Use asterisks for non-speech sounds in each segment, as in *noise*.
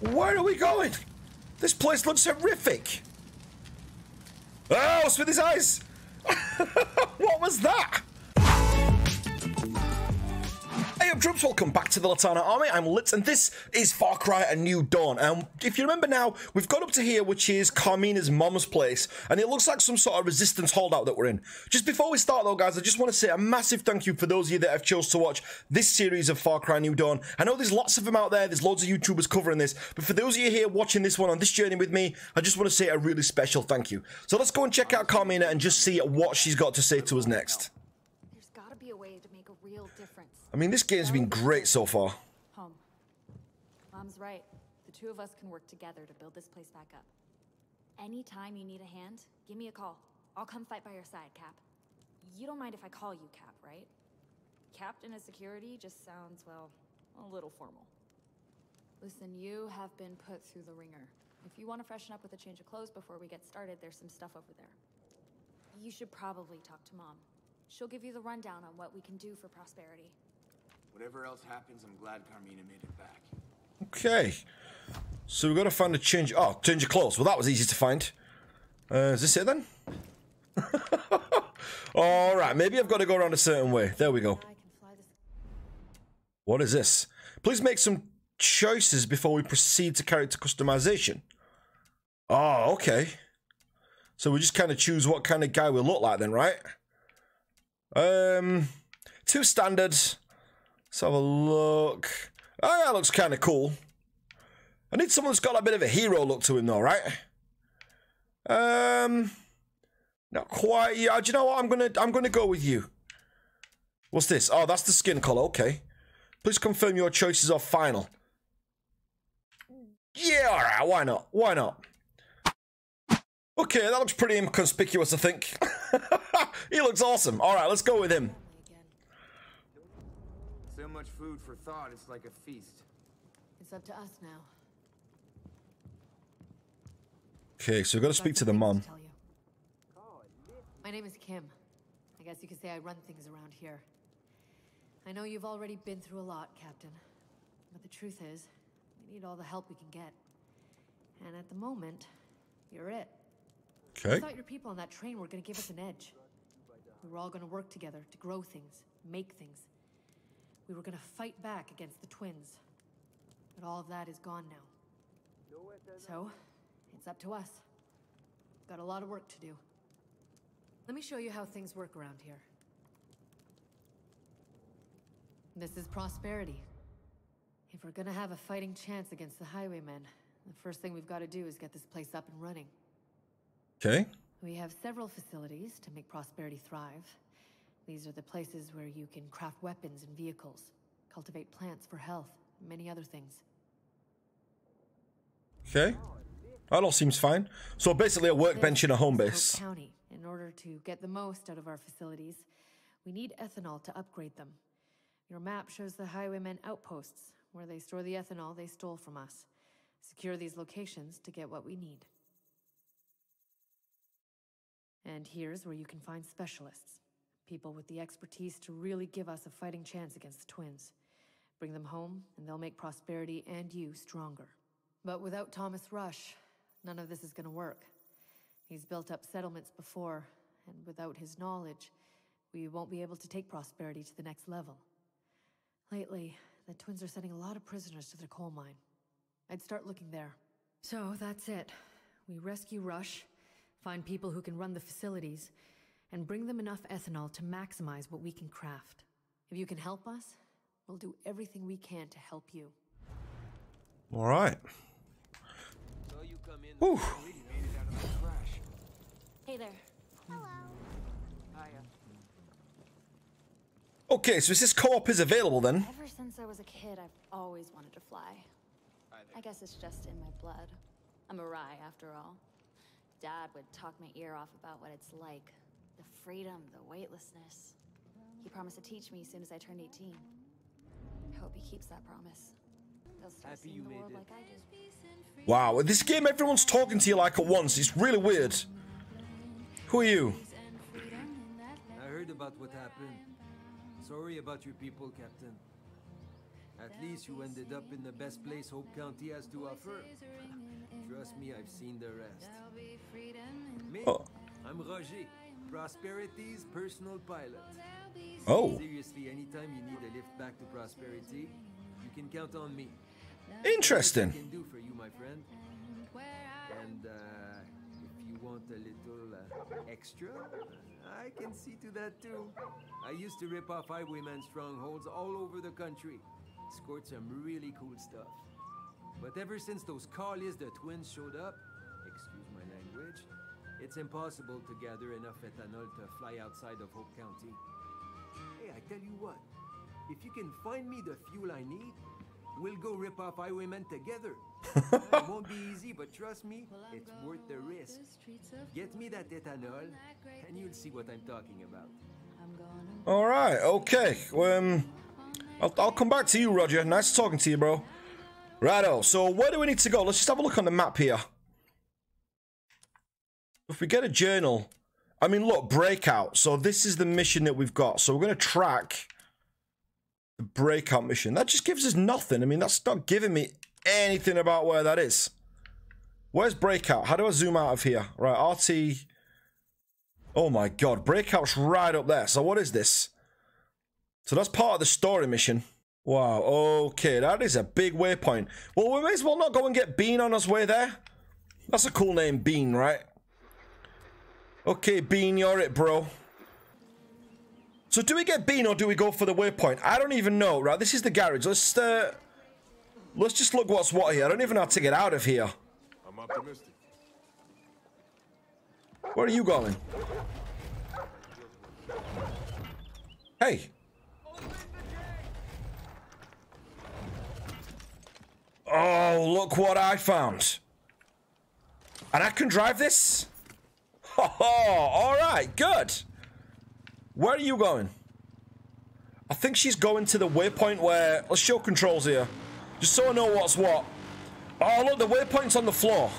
Where are we going? This place looks horrific. Oh, with his eyes. *laughs* what was that? Hey up troops, welcome back to the Litanah Army. I'm Litz and this is Far Cry A New Dawn. And um, if you remember now, we've got up to here, which is Carmina's mom's place. And it looks like some sort of resistance holdout that we're in. Just before we start though, guys, I just want to say a massive thank you for those of you that have chose to watch this series of Far Cry New Dawn. I know there's lots of them out there, there's loads of YouTubers covering this, but for those of you here watching this one on this journey with me, I just want to say a really special thank you. So let's go and check out Carmina and just see what she's got to say to us next. I mean, this game's been great so far. Home. Mom's right. The two of us can work together to build this place back up. Anytime you need a hand, give me a call. I'll come fight by your side, Cap. You don't mind if I call you Cap, right? Captain of Security just sounds, well, a little formal. Listen, you have been put through the ringer. If you want to freshen up with a change of clothes before we get started, there's some stuff over there. You should probably talk to Mom. She'll give you the rundown on what we can do for Prosperity. Whatever else happens, I'm glad Carmina made it back. Okay. So we've got to find a change. Oh, change of clothes. Well, that was easy to find. Uh, is this it then? *laughs* All right. Maybe I've got to go around a certain way. There we go. What is this? Please make some choices before we proceed to character customization. Oh, okay. So we just kind of choose what kind of guy we look like then, right? Um, two standards. Let's have a look. Oh, that looks kind of cool. I need someone that's got a bit of a hero look to him, though, right? Um, not quite. Yeah, do you know what? I'm gonna I'm gonna go with you. What's this? Oh, that's the skin color. Okay. Please confirm your choices are final. Yeah, all right. Why not? Why not? Okay, that looks pretty inconspicuous, I think. *laughs* he looks awesome. All right, let's go with him much food for thought, it's like a feast. It's up to us now. Okay, so we've got to speak to the mom. My name is Kim. I guess you could say I run things around here. I know you've already been through a lot, Captain. But the truth is, we need all the help we can get. And at the moment, you're it. Okay. I thought your people on that train were going to give us an edge. We were all going to work together to grow things, make things. We were gonna fight back against the twins. But all of that is gone now. So, it's up to us. Got a lot of work to do. Let me show you how things work around here. This is Prosperity. If we're gonna have a fighting chance against the Highwaymen, the first thing we've got to do is get this place up and running. Okay. We have several facilities to make Prosperity thrive. These are the places where you can craft weapons and vehicles, cultivate plants for health, many other things. Okay. That all seems fine. So basically a workbench in a home base. County. In order to get the most out of our facilities, we need ethanol to upgrade them. Your map shows the highwaymen outposts, where they store the ethanol they stole from us. Secure these locations to get what we need. And here's where you can find specialists. People with the expertise to really give us a fighting chance against the twins. Bring them home, and they'll make Prosperity and you stronger. But without Thomas Rush, none of this is gonna work. He's built up settlements before, and without his knowledge, we won't be able to take Prosperity to the next level. Lately, the twins are sending a lot of prisoners to their coal mine. I'd start looking there. So that's it. We rescue Rush, find people who can run the facilities, and bring them enough ethanol to maximize what we can craft. If you can help us, we'll do everything we can to help you. All right. Whew. Hey there. Hello. Hiya. Okay, so is this co-op is available then? Ever since I was a kid, I've always wanted to fly. I guess it's just in my blood. I'm a Rye, after all. Dad would talk my ear off about what it's like the freedom, the weightlessness. He promised to teach me as soon as I turned 18. I hope he keeps that promise. They'll start Happy seeing the world it. like I do. Wow, this game everyone's talking to you like at once. It's really weird. Who are you? I heard about what happened. Sorry about your people, Captain. At least you ended up in the best place Hope County has to offer. Trust me, I've seen the rest. Oh. Me, Oh. I'm Roger, Prosperity's personal pilot. Oh, Seriously, anytime you need a lift back to Prosperity, you can count on me. interesting. can do for you, my friend. And uh, if you want a little uh, extra, uh, I can see to that too. I used to rip off highwayman strongholds all over the country. Scored some really cool stuff. But ever since those Carlies the twins showed up, excuse my language, it's impossible to gather enough ethanol to fly outside of Hope County. Hey, I tell you what, if you can find me the fuel I need, we'll go rip off highwaymen together. *laughs* it won't be easy, but trust me, it's worth the risk. Get me that ethanol, and you'll see what I'm talking about. All right, okay. Um, I'll, I'll come back to you, Roger. Nice talking to you, bro. Righto. So where do we need to go? Let's just have a look on the map here. If we get a journal, I mean, look, breakout. So this is the mission that we've got. So we're going to track the breakout mission. That just gives us nothing. I mean, that's not giving me anything about where that is. Where's breakout? How do I zoom out of here? Right, RT. Oh my god, breakout's right up there. So what is this? So that's part of the story mission. Wow, okay, that is a big waypoint. Well, we may as well not go and get Bean on his way there. That's a cool name, Bean, right? Okay, Bean, you're it, bro. So do we get Bean or do we go for the waypoint? I don't even know, right? This is the garage. Let's, uh... Let's just look what's what here. I don't even know how to get out of here. I'm optimistic. Where are you going? Hey. Oh, look what I found. And I can drive this? Oh, all right, good. Where are you going? I think she's going to the waypoint where... Let's show controls here. Just so I know what's what. Oh, look, the waypoint's on the floor.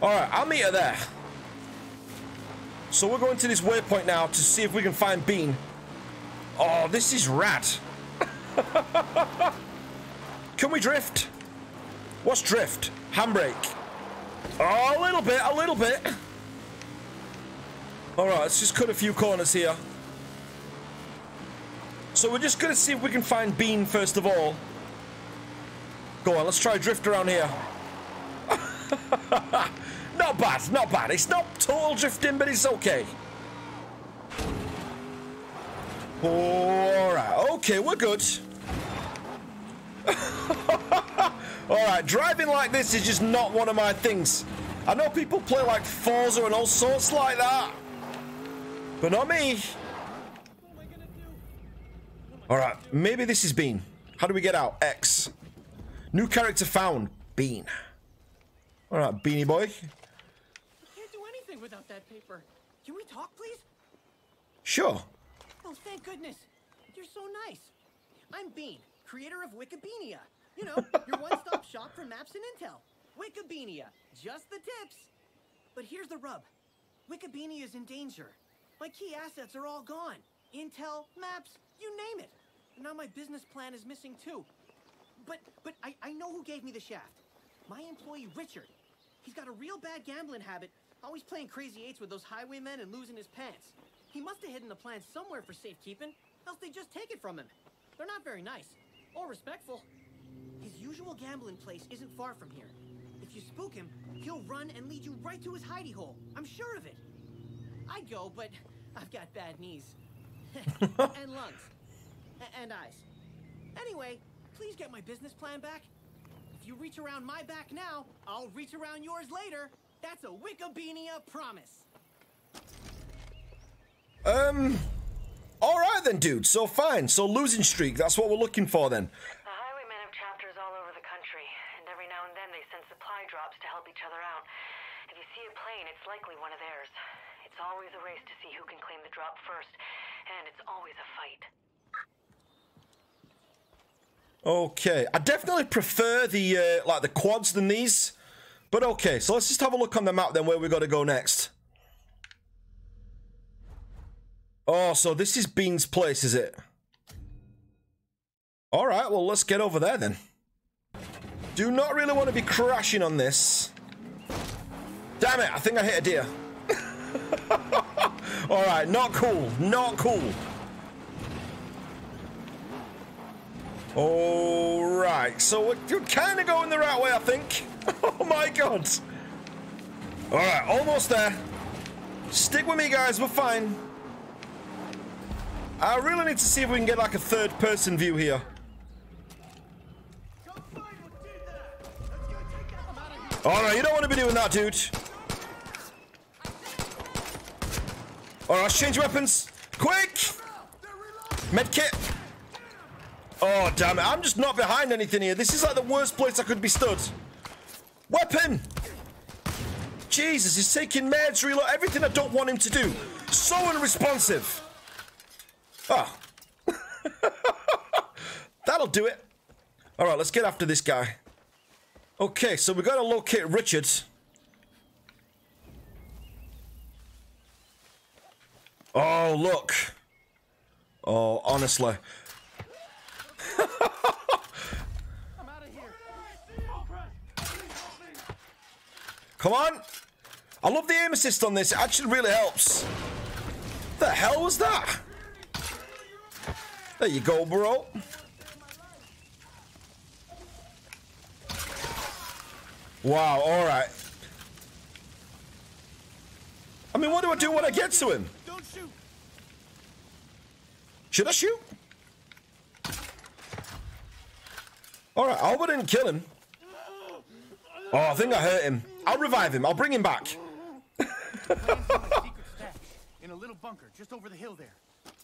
Alright, I'll meet her there. So we're going to this waypoint now to see if we can find Bean. Oh, this is rad. *laughs* can we drift? What's drift? Handbrake. Oh, a little bit, a little bit. Alright, let's just cut a few corners here. So we're just going to see if we can find Bean first of all. Go on, let's try drift around here. *laughs* Not bad, not bad. It's not total drifting, but it's okay. Alright, okay, we're good. *laughs* Alright, driving like this is just not one of my things. I know people play like Forza and all sorts like that. But not me. Alright, maybe this is Bean. How do we get out? X. New character found. Bean. Alright, Beanie Boy. Can't do anything without that paper. Can we talk, please? Sure. Oh, thank goodness. You're so nice. I'm Bean, creator of Wikibeania. You know, your one-stop shop for maps and intel. Wikibeania, just the tips. But here's the rub. Wikibeania is in danger. My key assets are all gone. Intel, maps, you name it. And now my business plan is missing too. But but I, I know who gave me the shaft. My employee Richard. He's got a real bad gambling habit, always playing crazy eights with those highwaymen and losing his pants. He must have hidden the plan somewhere for safekeeping, else they'd just take it from him. They're not very nice or respectful. Usual gambling place isn't far from here. If you spook him, he'll run and lead you right to his hidey hole. I'm sure of it. I'd go, but I've got bad knees. *laughs* and lungs. A- and eyes. Anyway, please get my business plan back. If you reach around my back now, I'll reach around yours later. That's a Wikibeania promise. Um. All right then, dude. So fine. So losing streak. That's what we're looking for then. The highwaymen have chapters all over the country, and every now and then they send supply drops to help each other out. If you see a plane, it's likely one of theirs. It's always a race to see who can claim the drop first, and it's always a fight. Okay. I definitely prefer the uh, like the quads than these. But okay. So let's just have a look on the map then where we got to go next. Oh, so this is Bean's place, is it? All right, well, let's get over there then. Do not really want to be crashing on this. Damn it, I think I hit a deer. *laughs* All right, not cool, not cool. All right, so we're, we're kind of going the right way, I think. *laughs* oh my god. All right, almost there. Stick with me, guys, we're fine. I really need to see if we can get like a third person view here. Oh no, you don't want to be doing that, dude. Alright, let's change weapons. Quick! Medkit. Oh, damn it. I'm just not behind anything here. This is like the worst place I could be stood. Weapon! Jesus, he's taking meds, reload, everything I don't want him to do. So unresponsive. Ah. *laughs* That'll do it. Alright, let's get after this guy. Okay, so we got to locate Richard. Oh, look. Oh, honestly. Come on. I love the aim assist on this. It actually really helps. The hell was that? There you go, bro. Wow, alright. I mean, what do I do when I get to him? Don't shoot. Should I shoot? Alright, I hope I didn't kill him. Oh, I think I hurt him. I'll revive him. I'll bring him back. Plans *laughs* for my secret stash in a little bunker just over the hill there.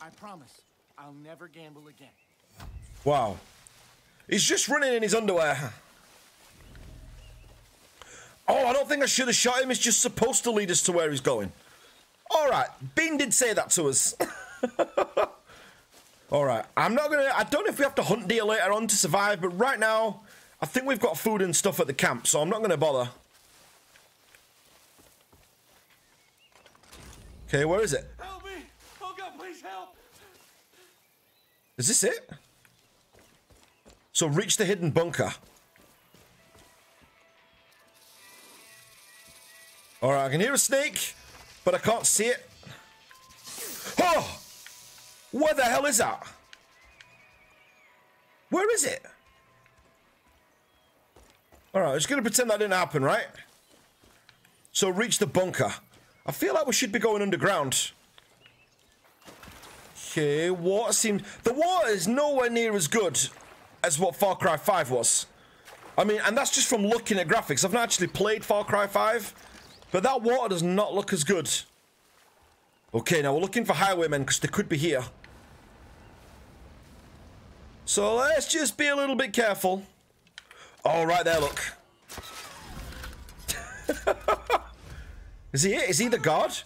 I promise, I'll never gamble again. Wow. He's just running in his underwear. Oh, I don't think I should have shot him. It's just supposed to lead us to where he's going. All right. Bean did say that to us. *laughs* All right. I'm not going to... I don't know if we have to hunt deer later on to survive, but right now, I think we've got food and stuff at the camp, so I'm not going to bother. Okay, where is it? Help me! Oh God, please help! Is this it? So reach the hidden bunker. Alright, I can hear a snake, but I can't see it. Oh! Where the hell is that? Where is it? Alright, I'm just going to pretend that didn't happen, right? So reach the bunker. I feel like we should be going underground. Okay, water seems... The water is nowhere near as good as what Far Cry 5 was. I mean, and that's just from looking at graphics. I've not actually played Far Cry 5, but that water does not look as good. Okay, now we're looking for highwaymen because they could be here. So let's just be a little bit careful. Oh, right there, look. *laughs* is he it? Is he the god?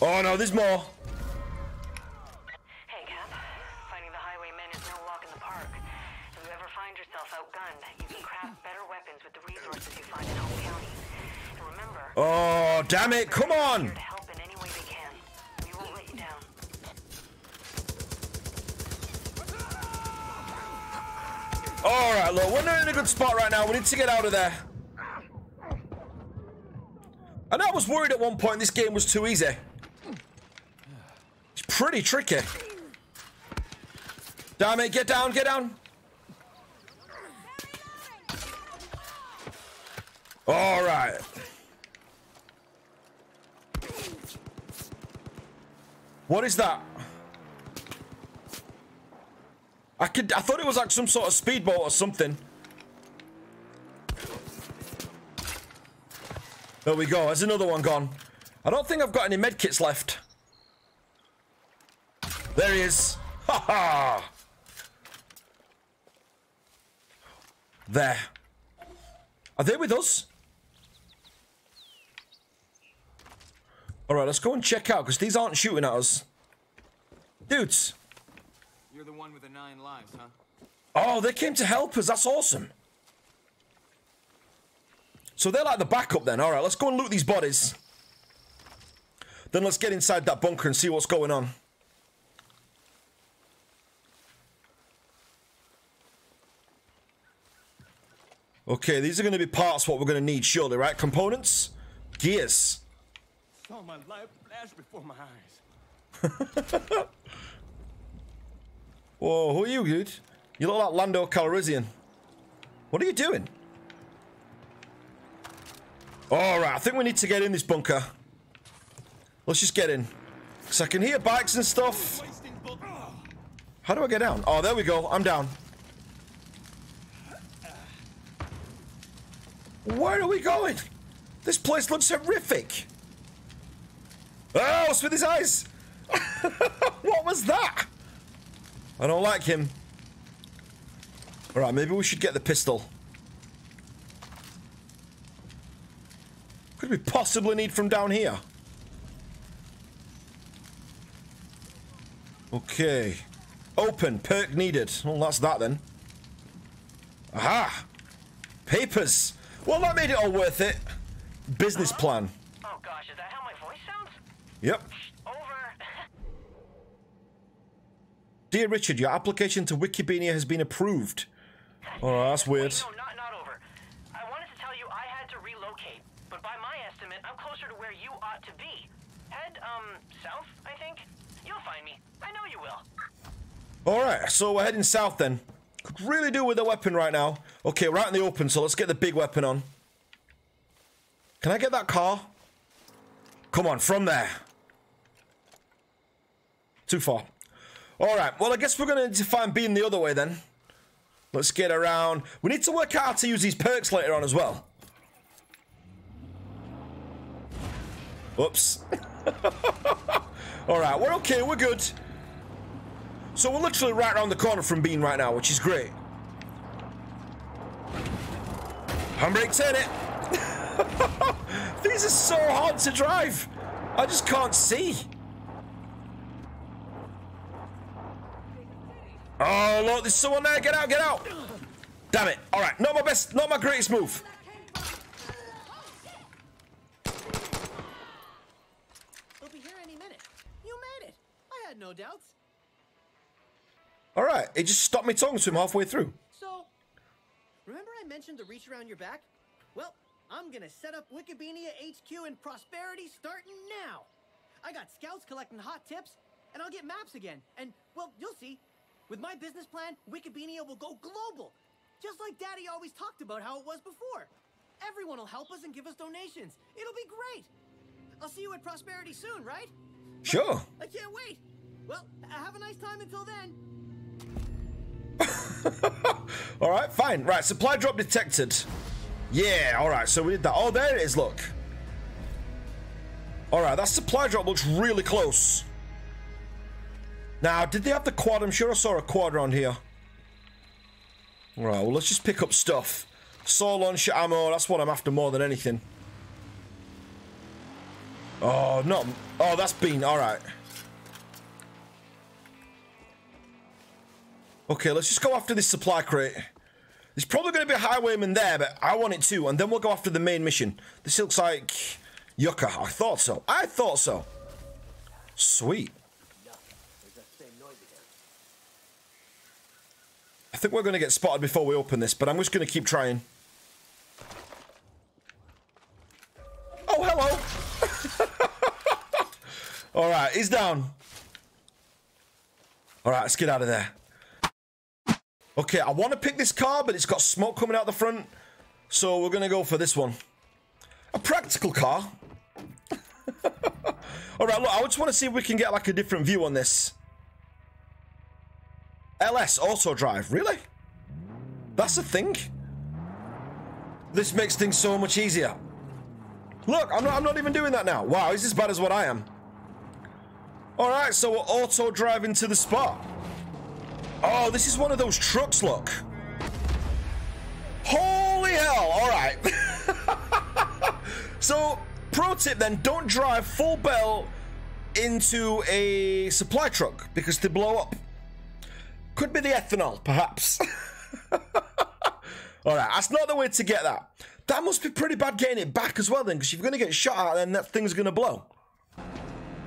Oh no, there's more. Oh, damn it, come on! here to help in any way we can. We won't let you down. Alright, look, we're not in a good spot right now. We need to get out of there. And I was worried at one point this game was too easy. It's pretty tricky. Damn it, get down, get down. Alright. What is that? I could I thought it was like some sort of speedboat or something. There we go. There's another one gone. I don't think I've got any medkits left. There he is. Ha ha. There. Are they with us? Alright, let's go and check out, because these aren't shooting at us. Dudes. You're the one with the nine lives, huh? Oh, they came to help us. That's awesome. So they're like the backup then. All right, let's go and loot these bodies. Then let's get inside that bunker and see what's going on. Okay, these are going to be parts what we're going to need, surely, right? Components? Gears. Saw my life flash before my eyes. *laughs* Whoa, who are you, dude? You look like Lando Calrissian. What are you doing? Alright, I think we need to get in this bunker. Let's just get in. Because I can hear bikes and stuff. How do I get down? Oh, there we go. I'm down. Where are we going? This place looks horrific. Oh, with his eyes? *laughs* what was that? I don't like him. Alright, maybe we should get the pistol. Could we possibly need from down here? Okay. Open. Perk needed. Well, that's that then. Aha! Papers! Well, that made it all worth it. Business plan. Oh gosh, is that how? Yep. Over. *laughs* Dear Richard, your application to Wikibeania has been approved. Oh, that's weird. Wait, no, not, not over. I wanted to tell you I had to relocate, but by my estimate, I'm closer to where you ought to be. Head, um, south, I think? You'll find me. I know you will. Alright, so we're heading south then. Could really do with a weapon right now. Okay, right in the open, so let's get the big weapon on. Can I get that car? Come on, from there. Too far. Alright, well I guess we're going to find being the other way then. Let's get around. We need to work out how to use these perks later on as well. Whoops. *laughs* Alright, we're okay, we're good. So we're literally right around the corner from Bean right now, which is great. Handbrake, turn it. *laughs* These are so hard to drive. I just can't see. Oh, look, there's someone there. Get out, get out. Damn it. All right, not my best, not my greatest move. They'll be here any minute. You made it. I had no doubts. All right, it just stopped me talking to him halfway through. So, remember I mentioned the reach around your back? Well, I'm gonna set up Wikibeania HQ in Prosperity starting now. I got scouts collecting hot tips, and I'll get maps again. And, well, you'll see. With my business plan, Wikibeania will go global. Just like Daddy always talked about how it was before. Everyone will help us and give us donations. It'll be great. I'll see you at Prosperity soon, right? Sure. I can't wait. Well, have a nice time until then. *laughs* All right, fine. Right, supply drop detected. Yeah, all right, so we did that. Oh, there it is, look. All right, that supply drop looks really close. Now, did they have the quad? I'm sure I saw a quad around here. All right, well, let's just pick up stuff. Saw launcher ammo, that's what I'm after more than anything. Oh, no. Oh, that's been, all right. Okay, let's just go after this supply crate. There's probably going to be a highwayman there, but I want it too, and then we'll go after the main mission. This looks like Yucca. I thought so. I thought so. Sweet. I think we're going to get spotted before we open this, but I'm just going to keep trying. Oh, hello. *laughs* All right, he's down. All right, let's get out of there. Okay, I want to pick this car, but it's got smoke coming out the front. So we're going to go for this one. A practical car. *laughs* All right, look, I just want to see if we can get like a different view on this. LS auto drive, really? That's a thing? This makes things so much easier. Look, I'm not, I'm not even doing that now. Wow, he's as bad as what I am. All right, so we're auto driving to the spot. Oh, this is one of those trucks, look. Holy hell, all right. *laughs* so, pro tip then, don't drive full bell into a supply truck because they blow up. Could be the ethanol, perhaps. *laughs* all right, that's not the way to get that. That must be pretty bad getting it back as well then, because if you're going to get shot at, then that thing's going to blow.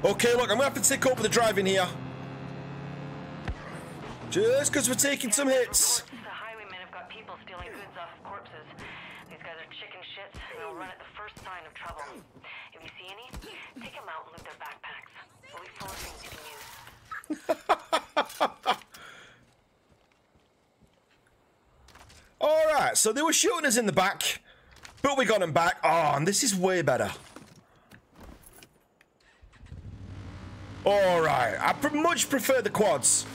Okay, look, I'm going to have to take over the driving here. Just because we're taking some hits. The highwaymen have got people stealing goods off of corpses. These guys are chicken shits, and they'll run at the first sign of trouble. If you see any, take them out and loot their backpacks. They'll be full of things you can use. All right, so they were shooting us in the back, but we got them back. Oh, and this is way better. All right, I pr much prefer the quads,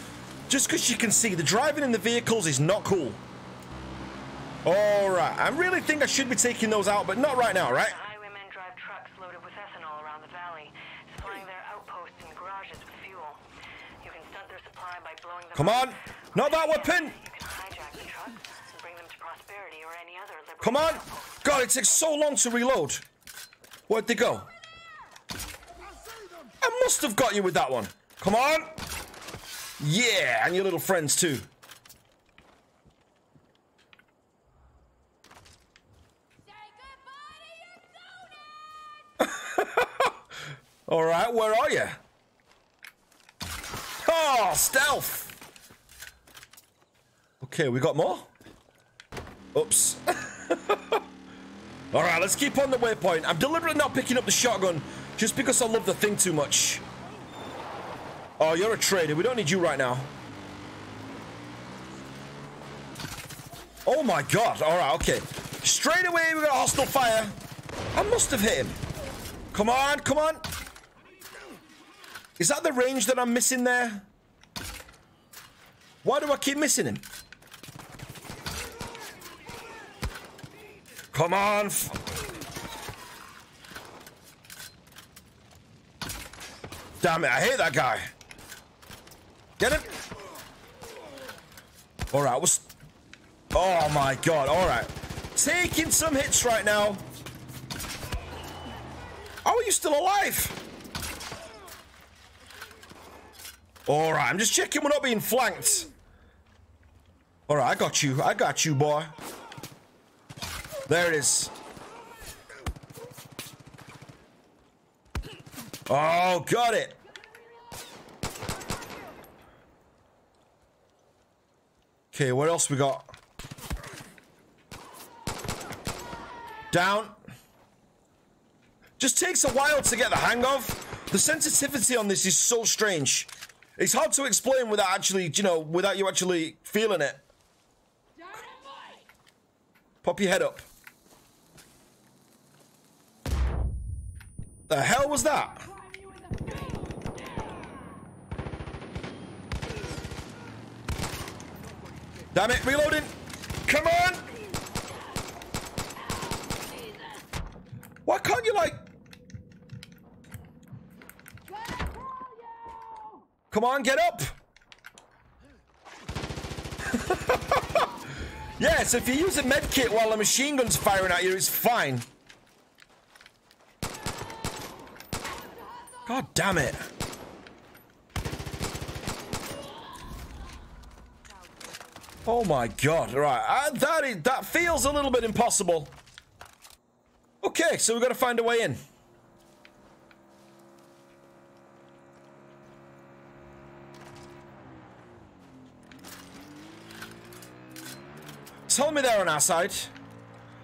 just because you can see the driving in the vehicles is not cool. All right, I really think I should be taking those out, but not right now, right? The highwaymen drive trucks loaded with ethanol around the valley, supplying their outposts and garages with fuel. You can stunt their supply by blowing them Come up. on, not that weapon. You can hijack the trucks and bring them to Prosperity or any other liberal Come on. God, it takes so long to reload. Where'd they go? I must have got you with that one. Come on. Yeah, and your little friends too. *laughs* All right, where are you? Oh, stealth. Okay, we got more. Oops. *laughs* All right, let's keep on the waypoint. I'm deliberately not picking up the shotgun just because I love the thing too much. Oh, you're a trader. We don't need you right now. Oh my god. All right, okay. Straight away, we got a hostile fire. I must have hit him. Come on, come on. Is that the range that I'm missing there? Why do I keep missing him? Come on. Damn it, I hate that guy. Get him. All right, was. Oh my god, all right. Taking some hits right now. Oh, How are you still alive? All right, I'm just checking we're not being flanked. All right, I got you. I got you, boy. There it is. Oh, got it. Okay, what else we got? Down. Just takes a while to get the hang of. The sensitivity on this is so strange. It's hard to explain without actually, you know, without you actually feeling it. Pop your head up. The hell was that? Damn it, reloading. Come on. Why can't you like... Come on, get up. *laughs* yes, if you use a med kit while the machine gun's firing at you, it's fine. God damn it. Oh my god, right. Uh, that, is, that feels a little bit impossible. Okay, so we've got to find a way in. Tell me they're on our side.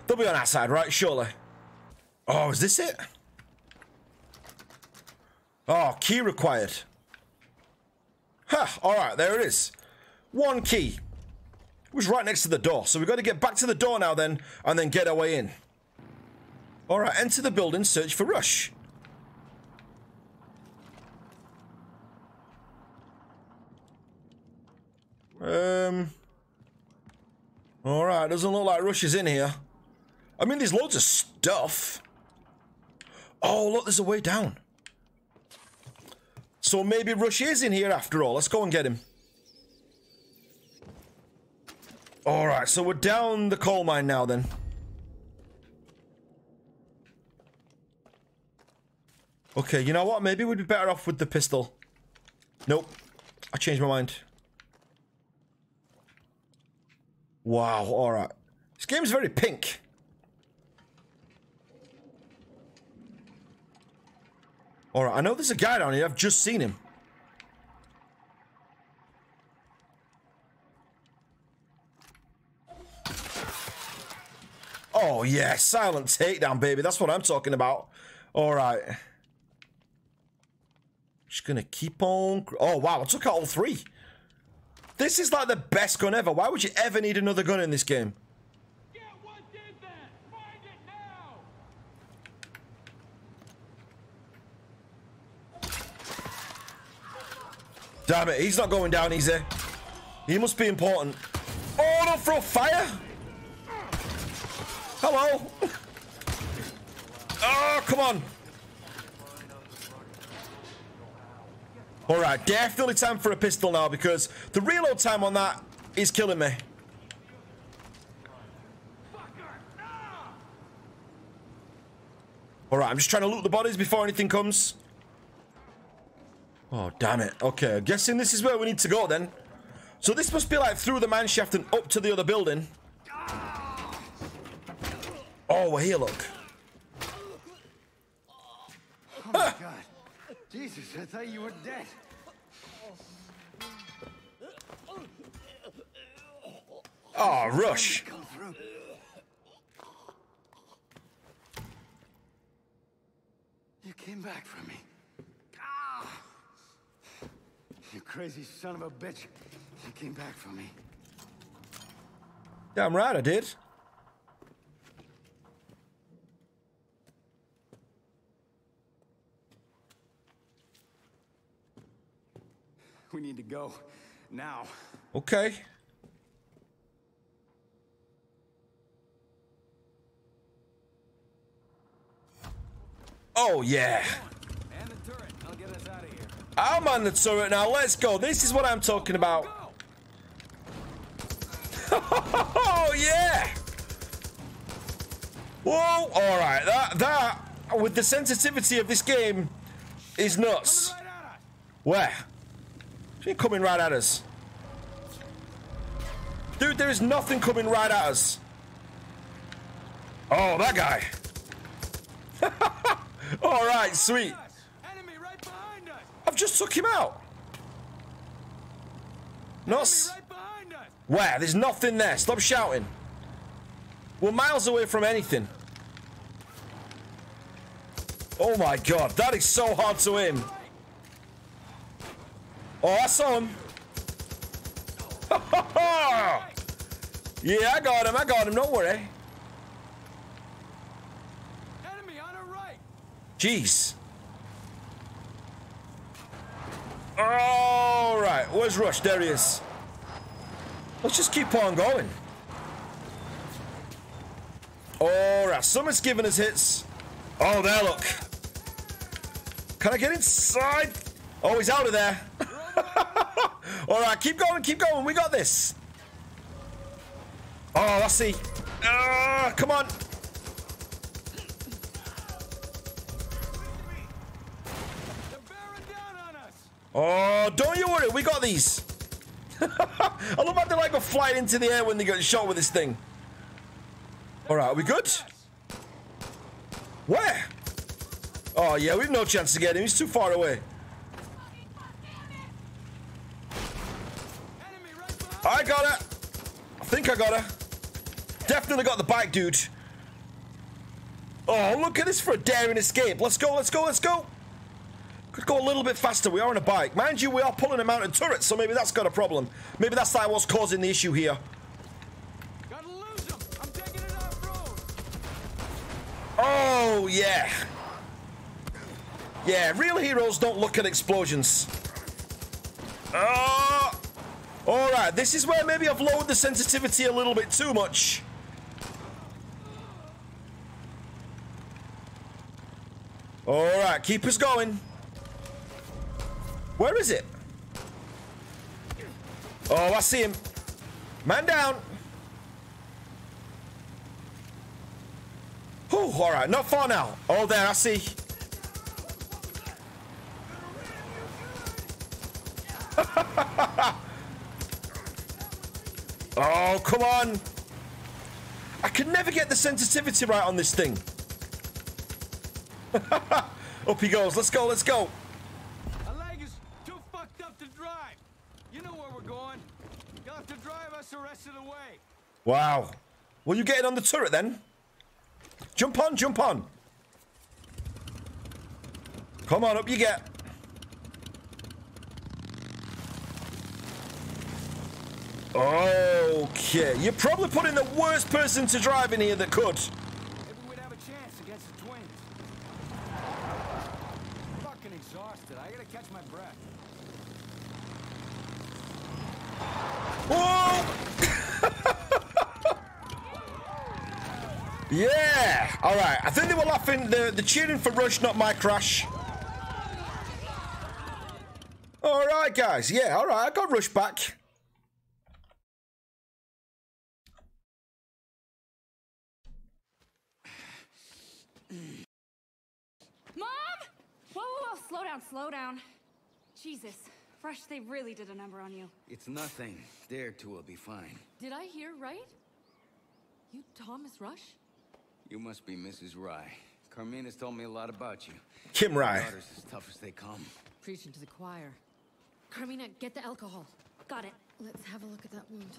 They'll be on our side, right? Surely. Oh, is this it? Oh, key required. Ha, all right, there it is. One key. It was right next to the door, so we've got to get back to the door now then, and then get our way in. All right, enter the building, search for Rush. Um. All right, doesn't look like Rush is in here. I mean, there's loads of stuff. Oh, look, there's a way down. So maybe Rush is in here after all. Let's go and get him. All right, so we're down the coal mine now then. Okay, you know what? Maybe we'd be better off with the pistol. Nope. I changed my mind. Wow, alright. This game's very pink. Alright, I know there's a guy down here. I've just seen him. Oh, yeah. Silent takedown, baby. That's what I'm talking about. All right. Just gonna keep on. Oh, wow. I took out all three. This is like the best gun ever. Why would you ever need another gun in this game? Get what did that! Find it now! Damn it. He's not going down easy. He must be important. Oh, don't throw fire. Hello. Oh, come on. All right, definitely time for a pistol now because the reload time on that is killing me. All right, I'm just trying to loot the bodies before anything comes. Oh, damn it. Okay, I'm guessing this is where we need to go then. So this must be like through the mine shaft and up to the other building. Oh, we're here, look. Oh my god. Jesus, I thought you were dead. Oh, rush. You came back for me. Ah! You crazy son of a bitch. You came back for me. Damn right I did. To go. Now. Okay. Oh, yeah. And the turret. I'll get us out of here. I'm on the turret now. Let's go. This is what I'm talking about. *laughs* Oh, yeah. Whoa. All right. That, that, with the sensitivity of this game, is nuts. Where? She's coming right at us. Dude, there is nothing coming right at us. Oh, that guy. *laughs* All right, sweet. Enemy right behind us! I've just took him out. Not. right! Where? There's nothing there. Stop shouting. We're miles away from anything. Oh my god, that is so hard to aim. Oh, I saw him. yeah, I got him. I got him. Don't worry. Enemy on our right! Jeez. All right. Where's Rush? There he is. Let's just keep on going. All right. Someone's giving us hits. Oh, there, look. Can I get inside? Oh, he's out of there. *laughs* *laughs* All right. Keep going. Keep going. We got this. Oh, I see. Ah, come on. Oh, don't you worry, we got these. *laughs* I love how they like go flying into the air when they get shot with this thing. All right, are we good? Where? Oh yeah, we've no chance to get him. He's too far away. Enemy right behind I got her. I think I got her. Definitely got the bike, dude. Oh, look at this for a daring escape. Let's go, let's go, let's go. Could go a little bit faster. We are on a bike. Mind you, we are pulling a mounted turret, so maybe that's got a problem. Maybe that's like what's causing the issue here. Gotta lose them! I'm taking it off road! Oh, yeah. Yeah, real heroes don't look at explosions. Oh! Alright, this is where maybe I've lowered the sensitivity a little bit too much. Alright, keep us going. Where is it? Oh, I see him. Man down. Whew, alright, not far now. Oh, there, I see. Oh, come on. I can never get the sensitivity right on this thing. *laughs* Up he goes. Let's go, let's go. A leg is too fucked up to drive. You know where we're going. You'll have to drive us the rest of the way. Wow. Well, you getting on the turret then? Jump on, jump on. Come on, up you get. Okay, you're probably putting the worst person to drive in here that could. Maybe we'd have a chance against the twins. Fucking exhausted. I gotta catch my breath. Whoa! Oh! *laughs* yeah! Alright, I think they were laughing, they're, they're cheering for Rush, not my crash. Alright, guys, yeah, alright, I got Rush back. Mom! Whoa, whoa, whoa, slow down, slow down. Jesus, Fresh, they really did a number on you. It's nothing. Dare two will be fine. Did I hear right? You Thomas Rush? You must be Mrs. Rye. Carmina's told me a lot about you. Kim Rye. Daughter's as tough as they come. Preaching to the choir. Carmina, get the alcohol. Got it. Let's have a look at that wound.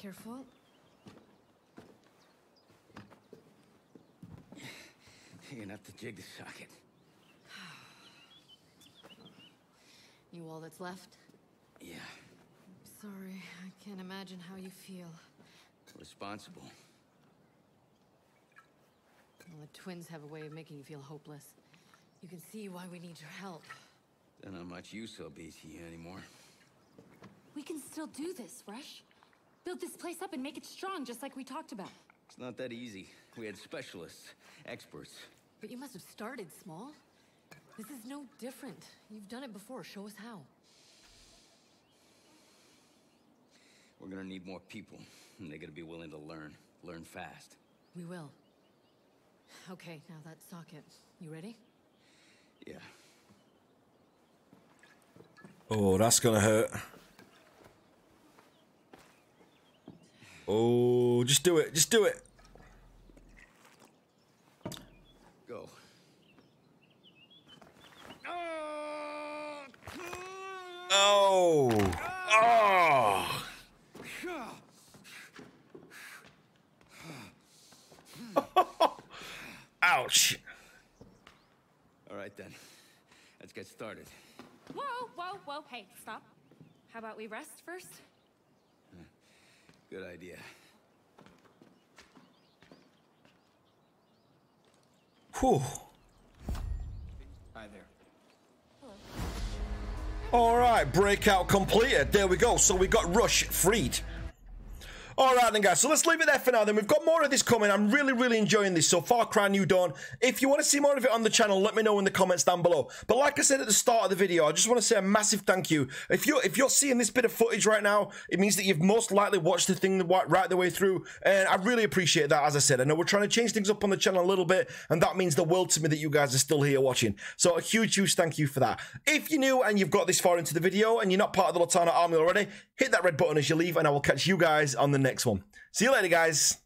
Careful. You're gonna have to jig the socket. You all that's left? Yeah, Sorry, I can't imagine how you feel. responsible. Well, the twins have a way of making you feel hopeless. You can see why we need your help. Don't know much use I'll be to you anymore. We can still do this, Rush. Build this place up and make it strong, just like we talked about. It's not that easy. We had specialists, experts. But you must have started small. This is no different. You've done it before. Show us how. We're gonna need more people, and they gotta be willing to learn. Learn fast. We will. Okay, now that socket. You ready? Yeah. Oh, that's gonna hurt. Oh, just do it. Just do it. Go. Oh. Oh. Ouch. All right then. Let's get started. Whoa, whoa, whoa, hey, stop. How about we rest first? Good idea. Whew. Hi there. All right, breakout completed. There we go. So we got Rush freed. All right, then, guys. So let's leave it there for now. Then we've got more of this coming. I'm really, really enjoying this. So Far Cry New Dawn. If you want to see more of it on the channel, let me know in the comments down below. But like I said at the start of the video, I just want to say a massive thank you. If you're if you're seeing this bit of footage right now, it means that you've most likely watched the thing right the way through, and I really appreciate that. As I said, I know we're trying to change things up on the channel a little bit, and that means the world to me that you guys are still here watching. So a huge, huge thank you for that. If you're new and you've got this far into the video and you're not part of the Litanah army already, hit that red button as you leave, and I will catch you guys on the next one. See you later, guys.